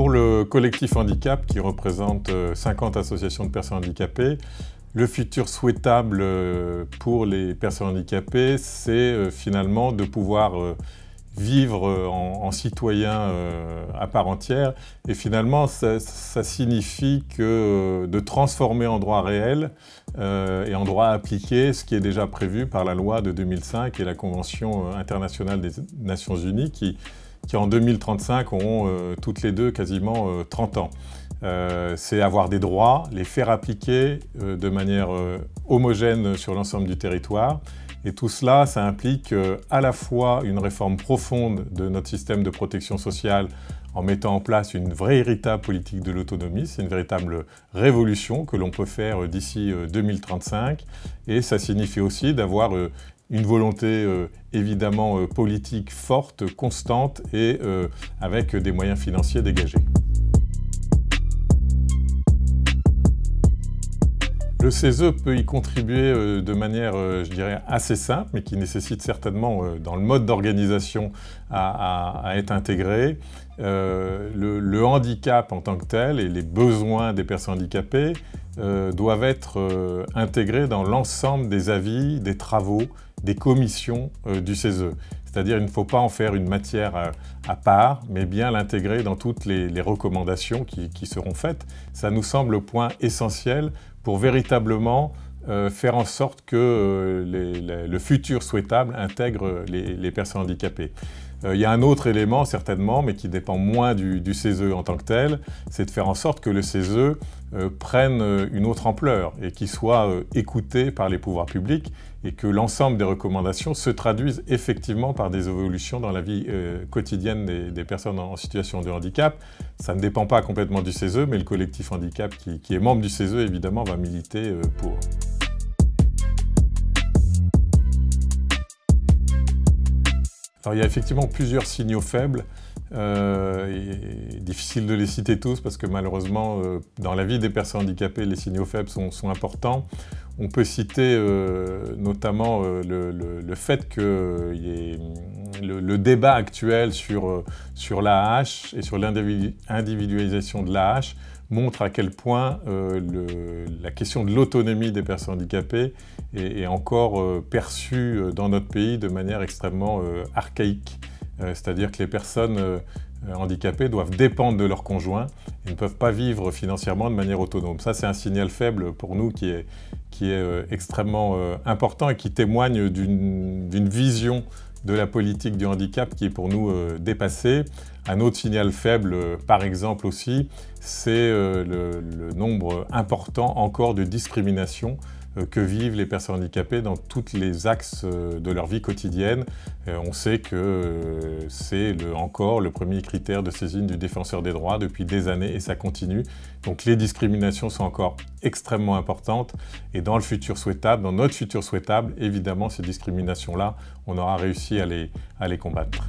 Pour le collectif handicap qui représente 50 euh, associations de personnes handicapées, le futur souhaitable euh, pour les personnes handicapées, c'est euh, finalement de pouvoir vivre en, citoyen à part entière. Et finalement, ça, signifie que de transformer en droit réel et en droit appliqué ce qui est déjà prévu par la loi de 2005 et la Convention internationale des Nations Unies qui qui en 2035 auront euh, toutes les deux quasiment 30 euh, ans. Euh, c'est avoir des droits, les faire appliquer de manière homogène sur l'ensemble du territoire. Et tout cela, ça implique à la fois une réforme profonde de notre système de protection sociale en mettant en place une vraie véritable politique de l'autonomie. C'est une véritable révolution que l'on peut faire d'ici 2035. Et ça signifie aussi d'avoir une volonté euh, évidemment euh, politique forte, constante et euh, avec des moyens financiers dégagés. Le CESE peut y contribuer de manière, je dirais, assez simple, mais qui nécessite certainement, dans le mode d'organisation, à, être intégré. le, handicap en tant que tel et les besoins des personnes handicapées doivent être intégrés dans l'ensemble des avis, des travaux des commissions euh, du CESE. C'est-à-dire il ne faut pas en faire une matière euh, à, part, mais bien l'intégrer dans toutes les, recommandations qui, seront faites. Ça nous semble le point essentiel pour véritablement euh, faire en sorte que le futur souhaitable intègre les personnes handicapées. Euh, il y a un autre élément certainement, mais qui dépend moins du, CESE en tant que tel, c'est de faire en sorte que le CESE euh, prenne euh, une autre ampleur et qu'il soit écouté par les pouvoirs publics et que l'ensemble des recommandations se traduisent effectivement par des évolutions dans la vie quotidienne des, personnes en situation de handicap. Ça ne dépend pas complètement du CESE, mais le collectif handicap qui, qui est membre du CESE évidemment va militer pour. Alors il y a effectivement plusieurs signaux faibles. Euh, difficile de les citer tous parce que malheureusement, euh, dans la vie des personnes handicapées, les signaux faibles sont, importants. On peut citer euh, notamment le, fait que le, débat actuel sur, sur l'AH et sur l'individualisation de l'AH montre à quel point euh, la question de l'autonomie des personnes handicapées est, encore euh, perçue euh, dans notre pays de manière extrêmement archaïque. C'est-à-dire que les personnes handicapées doivent dépendre de leur conjoint et ne peuvent pas vivre financièrement de manière autonome. Ça, c'est un signal faible pour nous qui est, qui est extrêmement important et qui témoigne d'une vision de la politique du handicap qui est pour nous euh, dépassée. Un autre signal faible, euh, par exemple aussi, c'est euh, le, nombre important encore de discriminations que vivent les personnes handicapées dans tous les axes de leur vie quotidienne. On sait que c'est encore le premier critère de saisine du défenseur des droits depuis des années et ça continue. Donc les discriminations sont encore extrêmement importantes et dans le futur souhaitable, dans notre futur souhaitable, évidemment ces discriminations-là, on aura réussi à les, à les combattre.